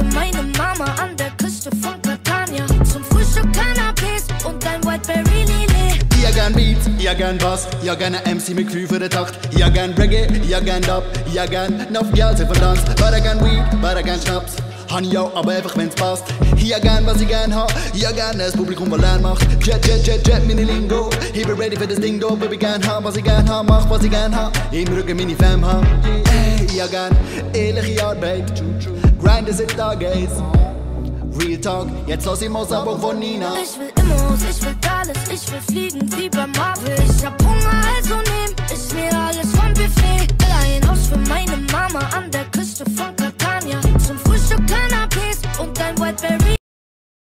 für meine Mama an der Küste von Catania. Zum Frühstück Cannabis und ein Whiteberry Lillet. Ja gern Beats, ja gern Bass, ja gern MC mit Gefühl für den Takt. Ja gern Reggae, ja gern Dub, ja gern noch Geld für Tanz. Beide gern Weed, beide gern Schnaps. Han ich auch, aber einfach wenn's passt. Ja gern, was ich gern hab, ja gern das Publikum, was Lärm macht. Jet, Jet, Jet, Jet, meine Lingo. Ich bin ready für das Ding, do, baby gern hab, was ich gern hab, mach, was ich gern hab. Im Rücken meine Fam hab. Ja gern, ehrliche Arbeit. Grind is it Stargaze. Real Talk, jetzt aus dem Ausabung von Nina. Ich will Immos, ich will alles, ich will fliegen wie bei Marvel. Ich hab Hunger, also nehm ich mir alles vom Buffet. Will ein Haus für meine Mama an der Küste von Catania. Zum Frühstück Canapés und ein Whiteberry.